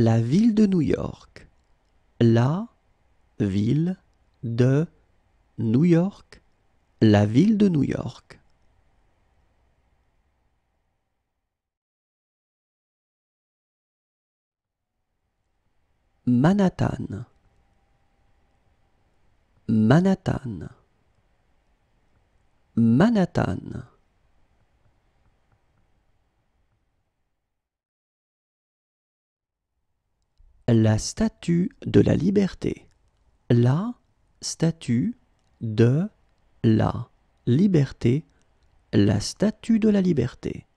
La ville de New York. La ville de New York. La ville de New York. Manhattan. Manhattan. Manhattan. La statue de la liberté. La statue de la liberté. La statue de la liberté.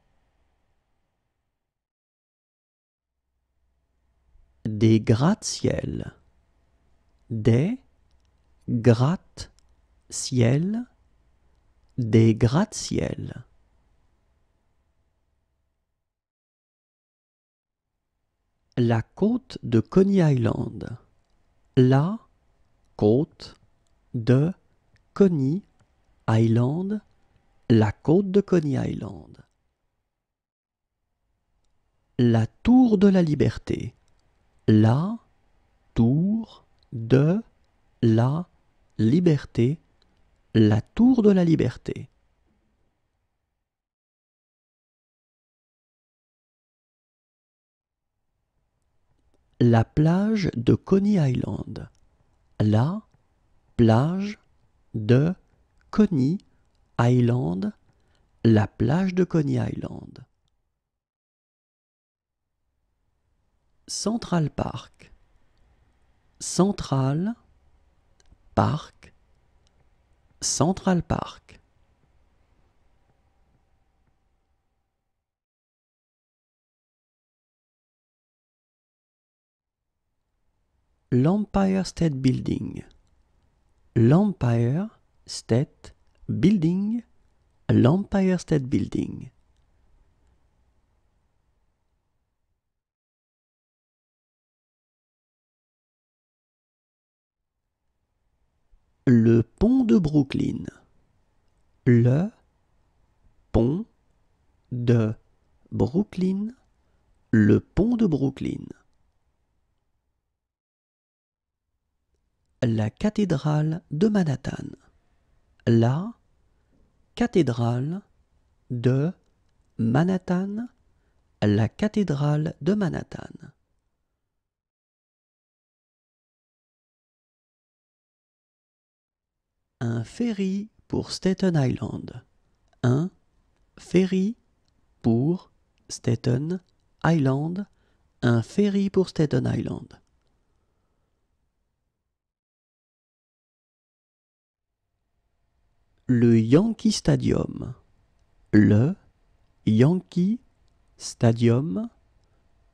Des gratte-ciel. Des gratte-ciel. Des gratte-ciel. La côte de Coney Island. La côte de Coney Island. La côte de Coney Island. La tour de la liberté. La tour de la liberté. La tour de la liberté. La plage de Coney Island. La plage de Coney Island. La plage de Coney Island. Central Park. Central Park. Central Park. L'Empire State Building. L'Empire State Building. L'Empire State Building. Le pont de Brooklyn. Le pont de Brooklyn. Le pont de Brooklyn. La cathédrale de Manhattan. La cathédrale de Manhattan. La cathédrale de Manhattan. Un ferry pour Staten Island. Un ferry pour Staten Island. Un ferry pour Staten Island. Le Yankee Stadium. Le Yankee Stadium.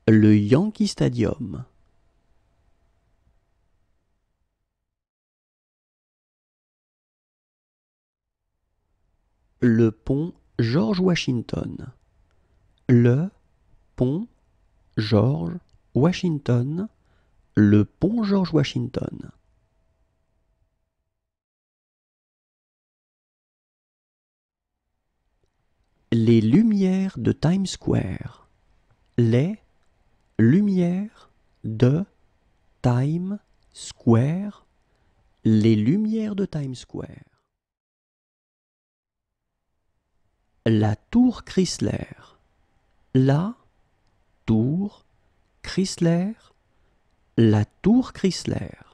Le Yankee Stadium. Le pont George Washington. Le pont George Washington. Le pont George Washington. Les lumières de Times Square. Les lumières de Times Square. Les lumières de Times Square. La tour Chrysler. La tour Chrysler. La tour Chrysler.